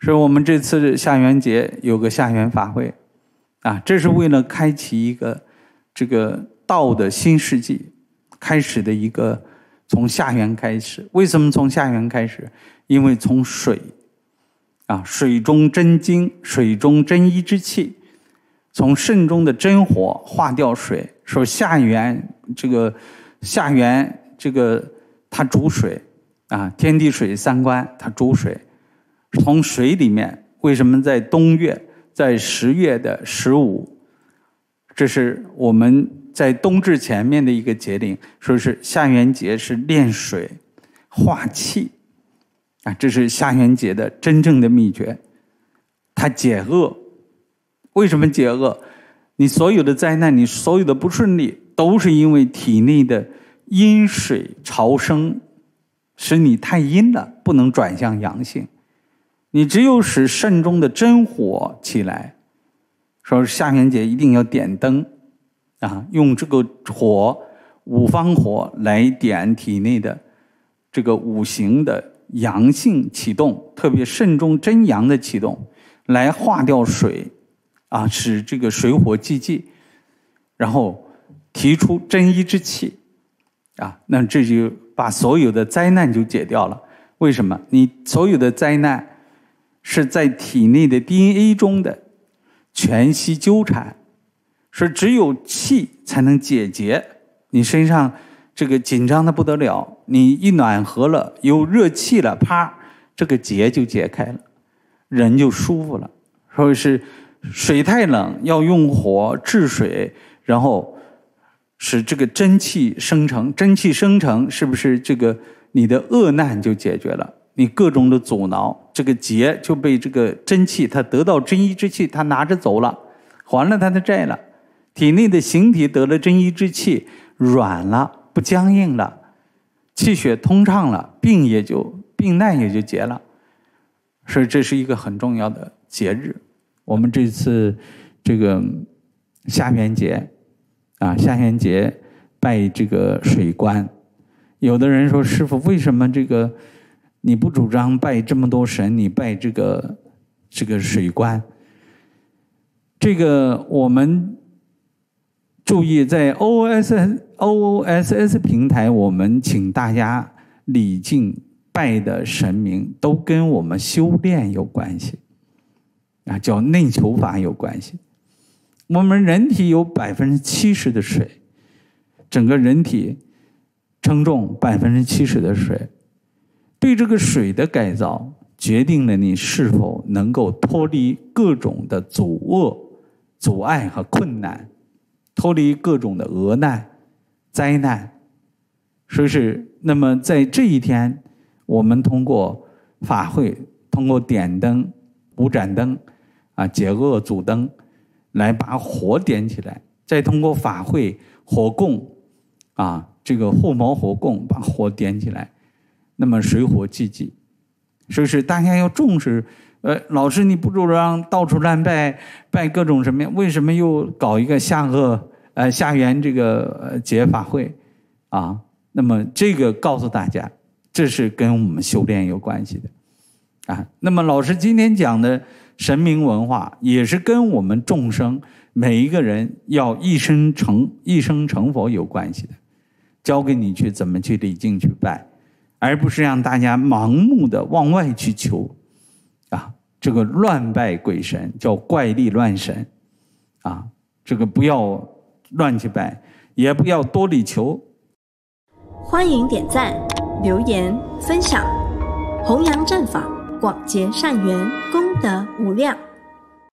所以我们这次下元节有个下元法会，啊，这是为了开启一个这个道的新世纪，开始的一个从下元开始。为什么从下元开始？因为从水，啊，水中真精，水中真一之气，从肾中的真火化掉水，说下元这个下元这个它主水，啊，天地水三观它主水。从水里面，为什么在冬月，在十月的十五，这是我们在冬至前面的一个节令，说是下元节是炼水化气，啊，这是下元节的真正的秘诀，它解厄。为什么解厄？你所有的灾难，你所有的不顺利，都是因为体内的阴水潮生，使你太阴了，不能转向阳性。你只有使肾中的真火起来，说下元节一定要点灯，啊，用这个火五方火来点体内的这个五行的阳性启动，特别肾中真阳的启动，来化掉水，啊，使这个水火既济，然后提出真一之气，啊，那这就把所有的灾难就解掉了。为什么？你所有的灾难。是在体内的 DNA 中的全息纠缠，说只有气才能解结你身上这个紧张的不得了，你一暖和了，有热气了，啪，这个结就解开了，人就舒服了。说是水太冷，要用火治水，然后使这个真气生成，真气生成，是不是这个你的恶难就解决了？你各种的阻挠，这个结就被这个真气，它得到真一之气，它拿着走了，还了他的债了。体内的形体得了真一之气，软了，不僵硬了，气血通畅了，病也就病难也就结了。所以这是一个很重要的节日。我们这次这个下元节啊，下元节拜这个水官。有的人说：“师傅，为什么这个？”你不主张拜这么多神，你拜这个这个水官。这个我们注意，在 O S O O S S 平台，我们请大家礼敬拜的神明，都跟我们修炼有关系，啊，叫内求法有关系。我们人体有百分之七十的水，整个人体称重百分之七十的水。对这个水的改造，决定了你是否能够脱离各种的阻遏、阻碍和困难，脱离各种的厄难、灾难。所以是，那么在这一天，我们通过法会，通过点灯、五盏灯，啊，解厄阻灯，来把火点起来；再通过法会火供，啊，这个护毛火供，把火点起来。那么水火既济，所以是大家要重视。呃，老师你不主张到处乱拜，拜各种什么呀？为什么又搞一个下恶呃下元这个节法会啊？那么这个告诉大家，这是跟我们修炼有关系的啊。那么老师今天讲的神明文化，也是跟我们众生每一个人要一生成一生成佛有关系的，教给你去怎么去礼敬去拜。而不是让大家盲目的往外去求，啊，这个乱拜鬼神叫怪力乱神，啊，这个不要乱去拜，也不要多里求。欢迎点赞、留言、分享，弘扬正法，广结善缘，功德无量。